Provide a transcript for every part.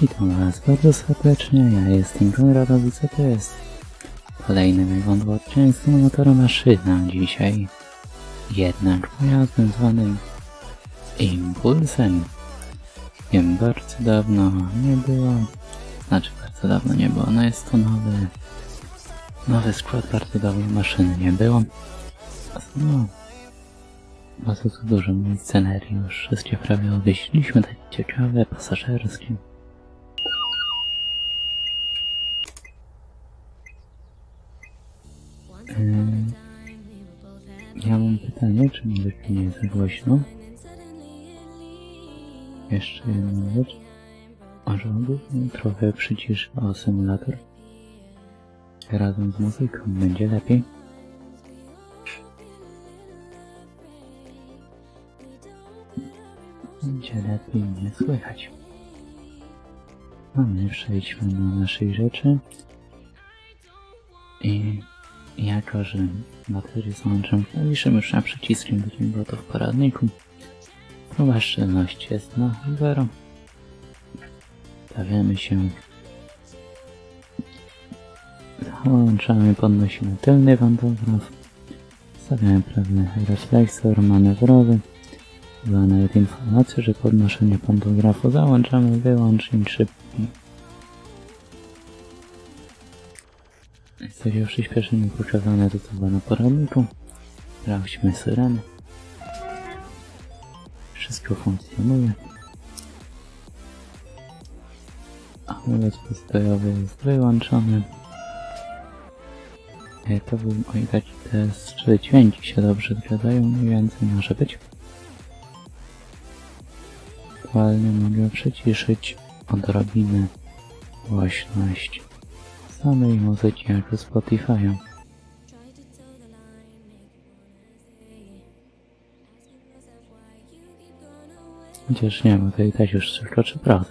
Witam Was bardzo serdecznie, ja jestem Konradowice, to jest kolejny mój wątły odcinek z motora maszyna dzisiaj. Jednak pojazdem zwanym Impulsem. Wiem, bardzo dawno nie było, znaczy bardzo dawno nie było, no jest to nowy, nowy skład, bardzo dawno maszyny nie było. No, bardzo dużo mój scenariusz, wszystkie prawie obieśliśmy, takie ciekawe, pasażerskie. Ja mam pytanie, czy to nie za głośno? Jeszcze jedna rzecz. Może mógłbym trochę przyciszyć o symulator? Razem z muzyką będzie lepiej. Będzie lepiej nie słychać. No my przejdźmy do naszej rzeczy. I jako, że baterie załączam klawiszem już na przyciskiem niego to w poradniku. Próba szczelności jest na zero. Stawiamy się. Załączamy, podnosimy tylny pantograf. Stawiamy prawny refleksor manewrowy. Była nawet informacja, że podnoszenie pantografu załączamy wyłącznik szybki. Jesteśmy w przyspieszeniu pokazane to chyba na poradniku. Sprawdźmy syreny. Wszystko funkcjonuje. Amulet postojowy jest wyłączony. E, To był, o ile te trzy dźwięki się dobrze zgadzają, mniej więcej może być. Aktualnie mogę przyciszyć odrobinę głośność samej muzyki jako Spotify'a. Chociaż nie, bo to i tak już tylko 3%.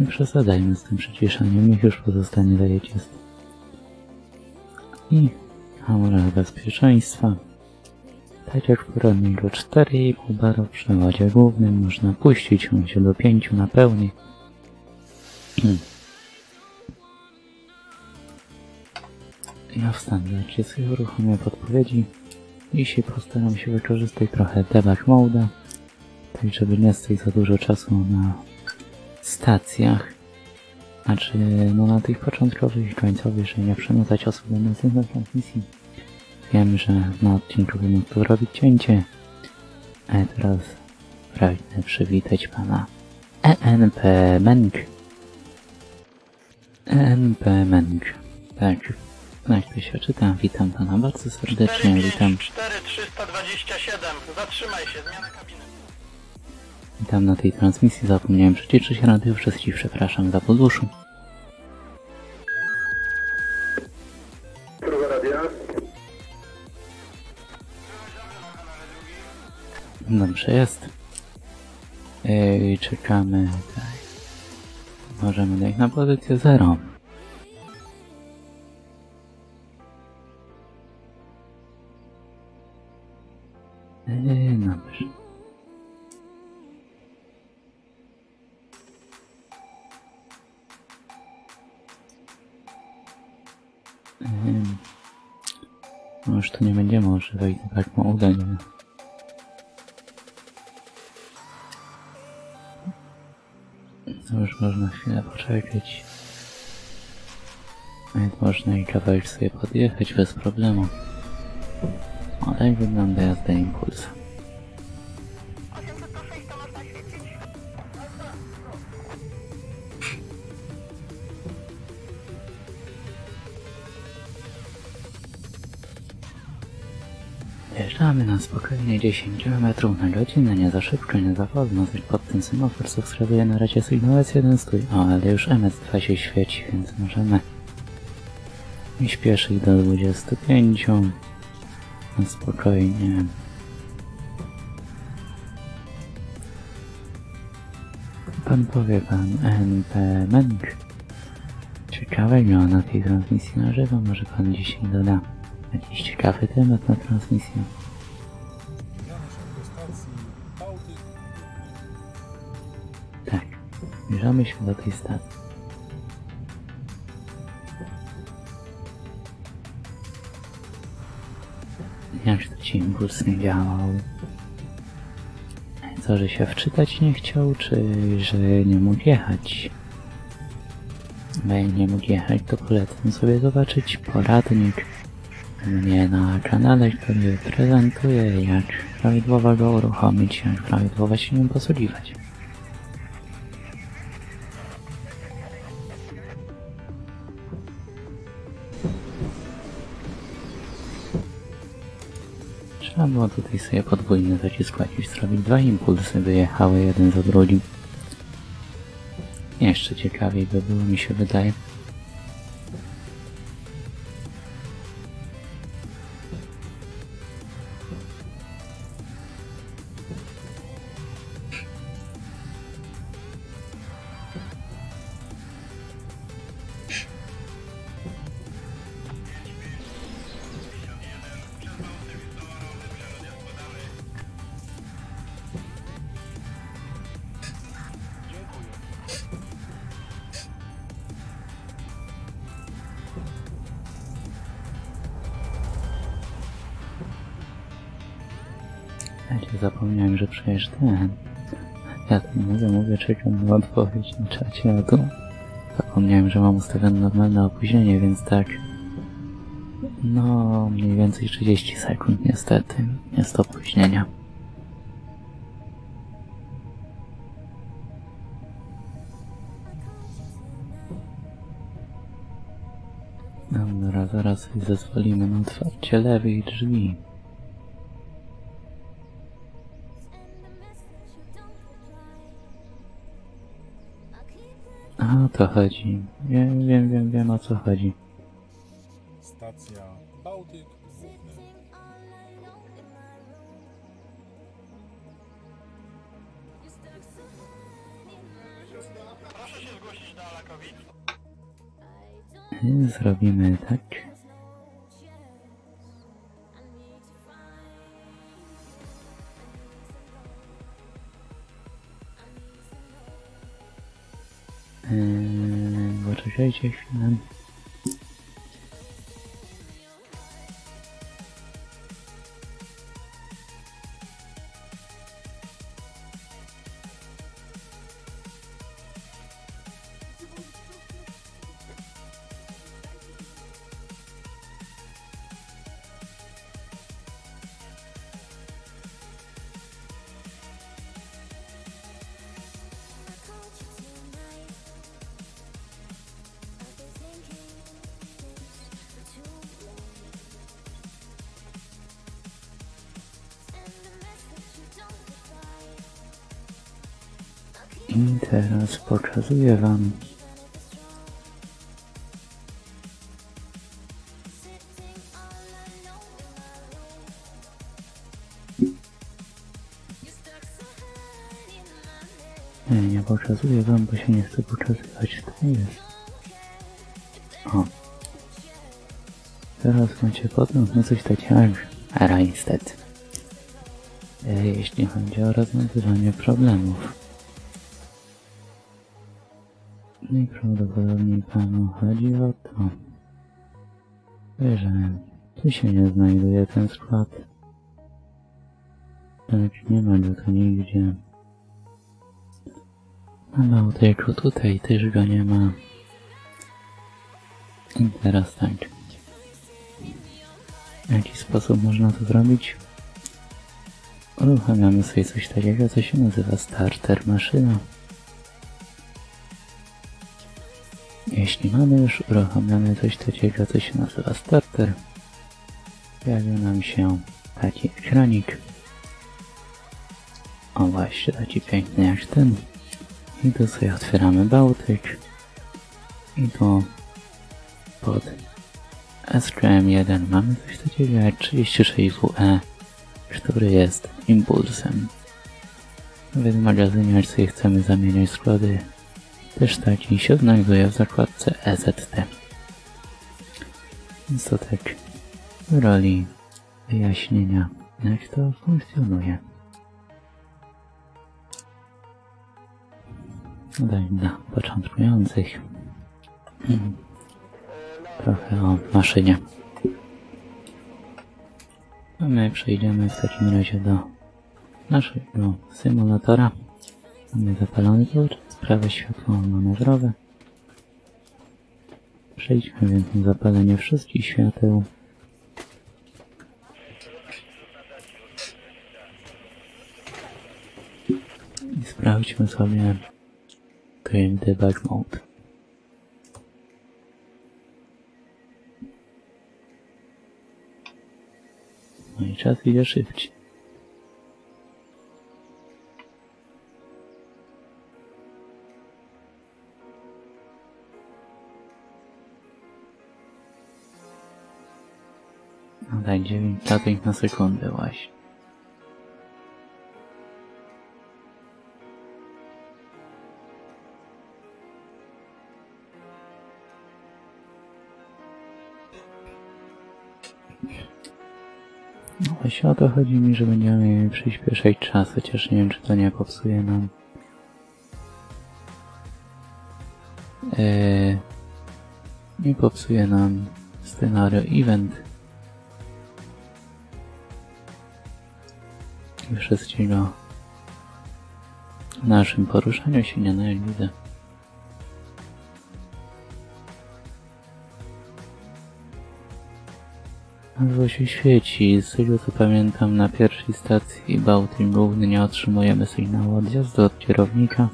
Nie przesadzajmy z tym przyciszaniem, niech już pozostanie jak jest. I hamulec bezpieczeństwa. Tak jak w poradniku 4,5 bar w przewodzie głównym można puścić on się do 5 na pełni. Ja w standardzie sobie uruchomię podpowiedzi. Dzisiaj postaram się wykorzystać trochę debug mode, tak żeby nie stać za dużo czasu na stacjach. Znaczy, no na tych początkowych i końcowych, żeby nie przemycać osób do następnej transmisji. Wiem, że na odcinku mógł tu robić cięcie. A teraz pragnę przywitać pana ENP Menk. Menk. Tak, tak to się czyta. Witam pana bardzo serdecznie. Witam, 4327. Zatrzymaj się, zmiana kabiny. witam na tej transmisji. Zapomniałem przyciszyć radio. Wszystkich przepraszam za poduszu. Próba radia. Dobrze jest. Yy, czekamy. Tak. Możemy dać na pozycję 0. Yy, dobrze. Yy, no już tu nie będziemy używać tak mode, nie? To już można chwilę poczekać. Nawet można i kawałek sobie podjechać bez problemu. Tak wygląda jazda impulsa. Jeżdżamy na spokojnie 10 km na godzinę, nie za szybko, nie za wolno, pod tym semafor wskazuje na razie sygnał S1 stój. O, ale już MS2 się świeci, więc możemy śpieszyć do 25 na spokojnie. Pan powie pan NP Menk. Ciekawego na tej transmisji na żywo może pan dzisiaj doda jakiś ciekawy temat na transmisję. Zbliżamy się do tej stacji. Jak to ci impuls nie działał? Co, że się wczytać nie chciał, czy że nie mógł jechać? Jak nie mógł jechać, to polecam sobie zobaczyć poradnik mnie na kanale, który prezentuje jak prawidłowo go uruchomić, jak prawidłowo się nim posługiwać. Trzeba tutaj sobie podwójny zacisk jakiś zrobić. Dwa impulsy wyjechały jeden za drugim. Jeszcze ciekawiej by było, mi się wydaje. Zapomniałem, że przecież ten... Ja tu mówię, mówię, czekam na odpowiedź na czacie, a tu... Zapomniałem, że mam ustawione normalne opóźnienie, więc tak... No, mniej więcej 30 sekund niestety jest opóźnienia. Dobra, zaraz zezwolimy na otwarcie lewej drzwi. O to chodzi. Wiem, wiem, wiem, wiem o co chodzi. Stacja Bałtyk Główny. Zrobimy tak. Eee, poczekajcie I teraz pokazuję wam Nie, nie pokazuję wam, bo się nie chcę pokazywać. To jest. O. Teraz macie na coś takiego jak Rainsted. E, Jeśli chodzi o rozwiązywanie problemów. I prawdopodobnie panu chodzi o to, że tu się nie znajduje ten skład. Tak, nie ma go tu nigdzie. A Bałtyku tutaj też go nie ma. I teraz tak. W jaki sposób można to zrobić? Uruchamiamy sobie coś takiego, co się nazywa starter maszyna. Jeśli mamy już uruchomione coś takiego, co się nazywa starter, pojawia nam się taki ekranik. O właśnie, taki piękny jak ten. I tu sobie otwieramy Bałtyk. I tu pod SQM1 mamy coś takiego jak 36WE, który jest impulsem. Wyzmagazyniać sobie chcemy zamieniać składy. Też taki się znajduje w zakładce EZT. To tak w roli wyjaśnienia, jak to funkcjonuje. Daj dla początkujących. Trochę o maszynie. A my przejdziemy w takim razie do naszego symulatora. Mamy zapalony czas prawe światło manewrowe. Przejdźmy więc na zapalenie wszystkich świateł. I sprawdźmy sobie Game Debug Mode. No i czas idzie szybciej. Tak, 9 klatek na sekundę właśnie. No właśnie o to chodzi mi, że będziemy przyspieszać czas, chociaż nie wiem, czy to nie popsuje nam eee, nie popsuje nam scenario event i wszystkiego w naszym poruszaniu się nie no jak widzę. Albo się świeci. Z tego co pamiętam na pierwszej stacji Bałtyk Główny nie otrzymujemy sygnału odjazdu od kierownika.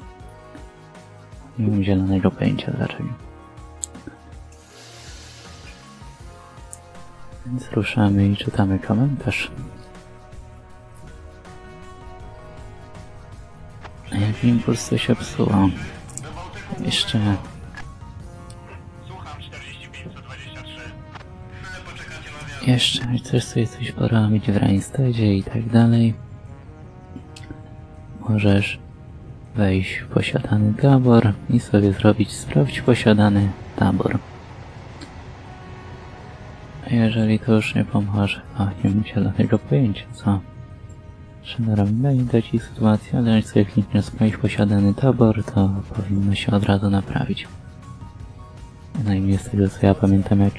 Nie mam zielonego pojęcia dlaczego. Więc ruszamy i czytamy komentarz. Impuls to się psuło. Jeszcze Słucham 4523. Chwilę poczekacie na wiatr. Jeszcze chcesz sobie coś porobić w Reinstedzie i tak dalej. Możesz wejść w posiadany tabor i sobie zrobić sprawdź posiadany tabor. A jeżeli to już nie pomoże, to nie mam zielonego pojęcia co trzeba robić w takiej sytuacji, ale jak sobie klikniesz sprawdź posiadany tabor, to powinno się od razu naprawić. Najmniej z tego co ja pamiętam jak.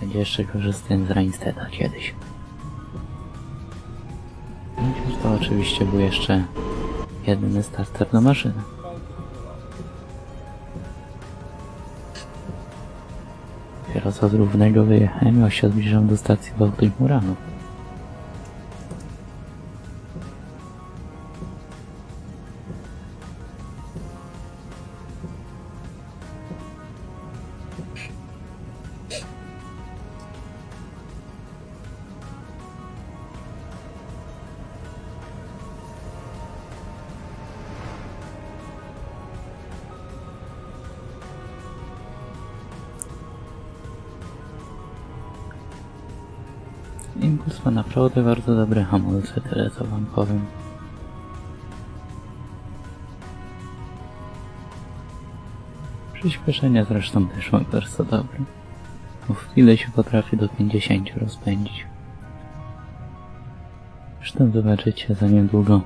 Będzie jeszcze korzystałem z Reinsteda kiedyś. To oczywiście był jeszcze jedyny starter do maszyny. Równego wyjechałem, już się zbliżam do stacji Bałtyk Muranu. Impuls ma naprawdę bardzo dobre hamulce, tyle co wam powiem. Przyspieszenie zresztą też ma bardzo dobre. Bo w chwilę się potrafi do 50 rozpędzić. Zresztą zobaczycie za niedługo.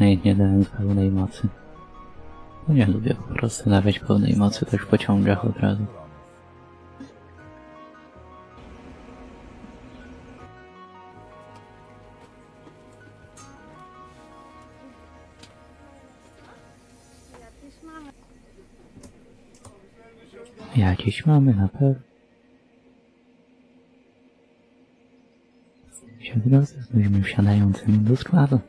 Nawet nie dałem pełnej mocy. Bo nie lubię po prostu dawać pełnej mocy tak w pociągach od razu. Jakieś mamy na pewno. Drodzy z ludźmi wsiadającymi do składu.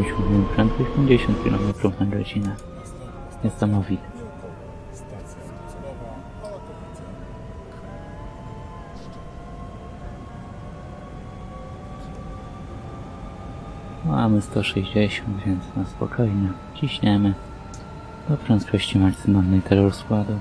osiągnąłem prędkość 50 km na godzinę. Niesamowite. Mamy 160, więc na spokojnie ciśniemy do prędkości maksymalnej terroru składu.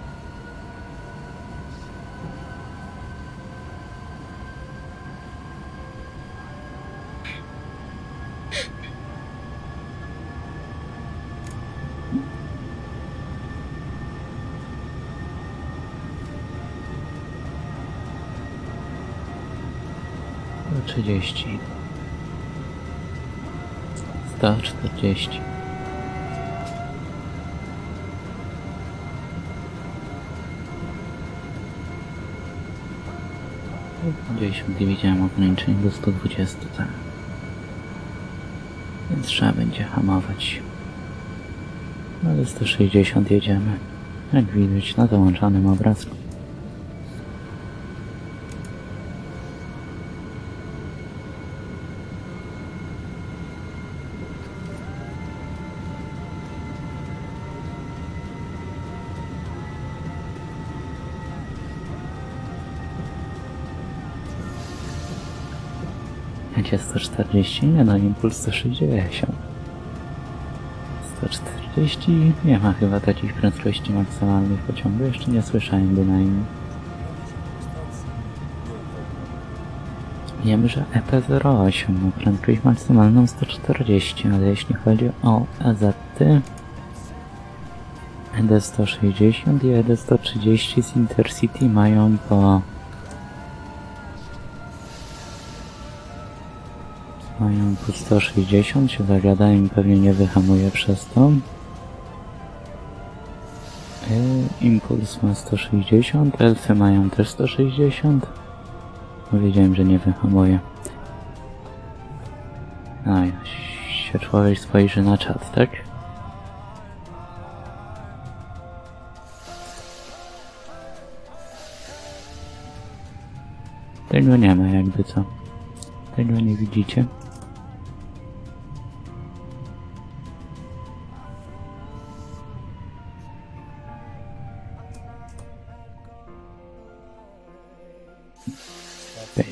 140 140 Gdzieś gdy widziałem ograniczenie do 120 tak. Więc trzeba będzie hamować. No, ale 160 jedziemy. Jak widać na dołączanym obrazku. Jedzie 140, nie no, impuls 160. 140, nie ma chyba takich prędkości maksymalnych pociągu, jeszcze nie słyszałem bynajmniej. Wiem, że E EP08 ma prędkość maksymalną 140, ale jeśli chodzi o EZ, ED160 i ED130 z Intercity mają po po 160, się zagadają i pewnie nie wyhamuje przez to. Yy, impuls ma 160, elfy mają też 160. Powiedziałem, że nie wyhamuje. A, ja się człowiek spojrzy na czat, tak? Tego nie ma jakby co. Tego nie widzicie.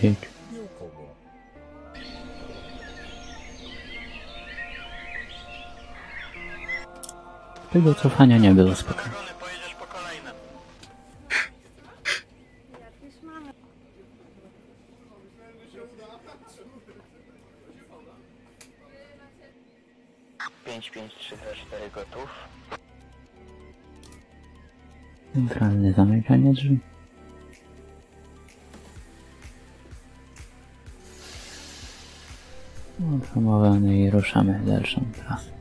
Biłkowo. Tego cofania nie było spoko. Drodze.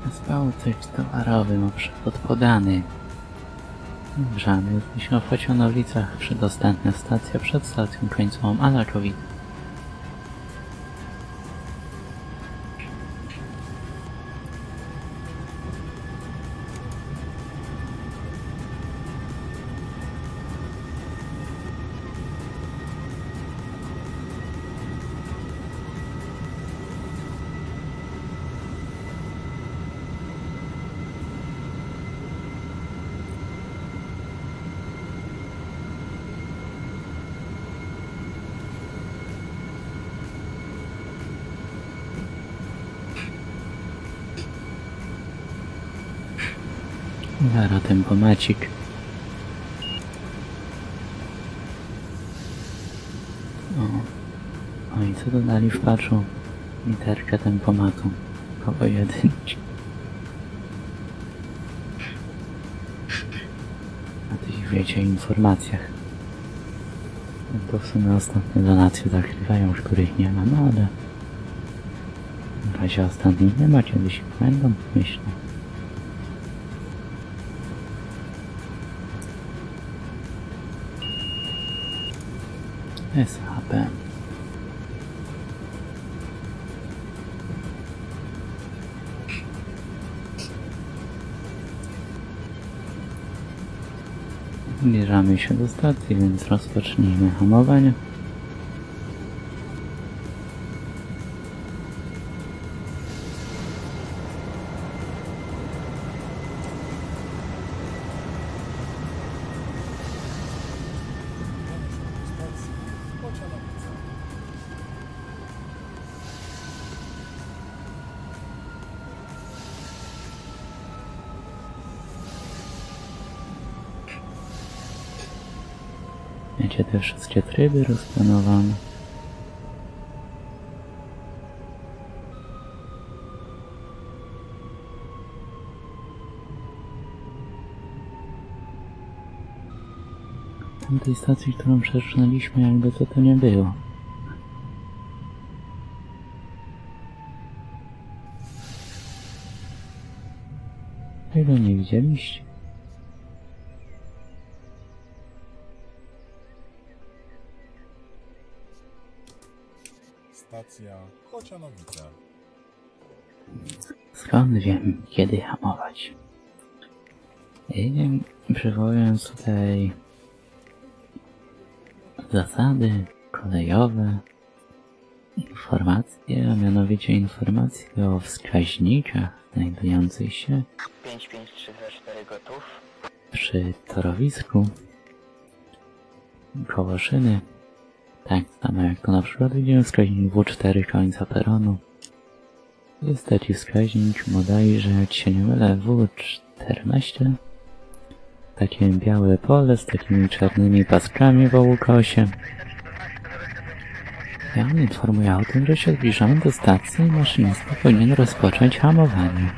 Przez Bałtyk towarowy, przerod jest Dobrze, my jesteśmy w Chocionowicach przy dostępna stacja przed stacją końcową Alakowic. Zara tempomacik. O. o i co dodali w patchu? Literkę tempomatu. Po pojedynczy. Na tych wiecie informacjach. No to w sumie ostatnie donacje zakrywają, już których nie ma, no ale... W razie ostatnich nie ma, kiedyś będą, myślę. SHP. Zbierzamy się do stacji, więc rozpocznijmy hamowanie. Macie te wszystkie tryby rozplanowane. Tamtej stacji, którą przeczytaliśmy, jakby to to nie było. Tego nie widzieliście? Stacja Chocianowice. Skąd wiem, kiedy hamować? I przywołując tutaj zasady kolejowe, informacje, a mianowicie informacje o wskaźnikach znajdujących się 5534 gotów. przy torowisku koło szyny. Tak samo jak to na przykład widzimy wskaźnik W4 końca peronu. Jest taki wskaźnik bodajże, jak się nie mylę, W14. Takie białe pole z takimi czarnymi paskami wokół kosie. Ja on informuje o tym, że się zbliżamy do stacji i maszynista powinien rozpocząć hamowanie.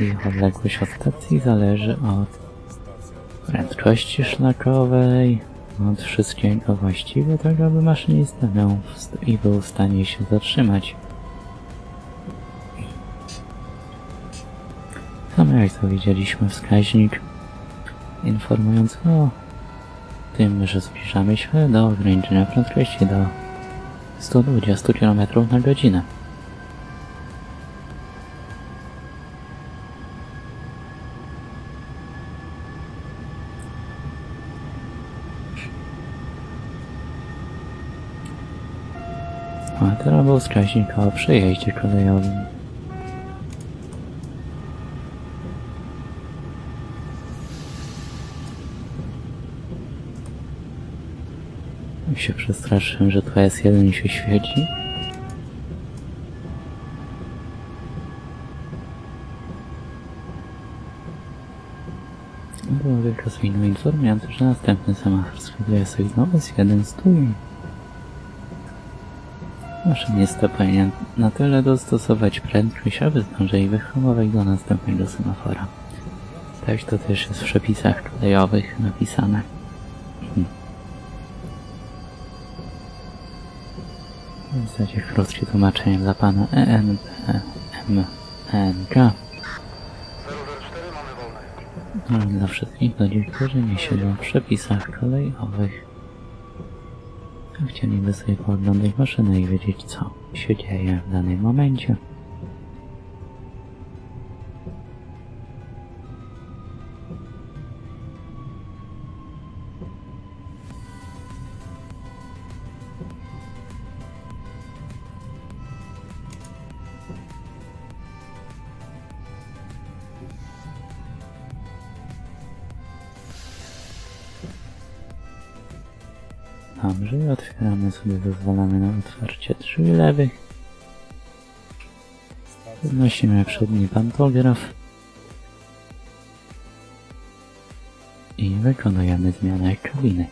Ich odległość od stacji zależy od prędkości szlakowej, od wszystkiego właściwie, tak aby maszynista miał i był w stanie się zatrzymać. Samo jak to widzieliśmy wskaźnik informujący o tym, że zbliżamy się do ograniczenia prędkości do 120 km na godzinę. Teraz był wskaźnik o przejeździe kolejowym. się przestraszyłem, że to jest jeden się świeci. Było wykazujące informujące, że następny semafor wskazuje sygnał S1 stój. Maszynista powinien na tyle dostosować prędkość, aby zdążyć wyhamować do następnego semafora. Tak to też jest w przepisach kolejowych napisane. W zasadzie krótkie tłumaczenie dla pana E ENBMNK. 004 mamy wolne. Ale dla wszystkich ludzi, którzy nie siedzą w przepisach kolejowych. Chcieliby sobie pooglądać maszynę i wiedzieć, co się dzieje w danym momencie. Sobie, zezwalamy na otwarcie drzwi lewych. Podnosimy przedni pantograf. I wykonujemy zmianę kabiny.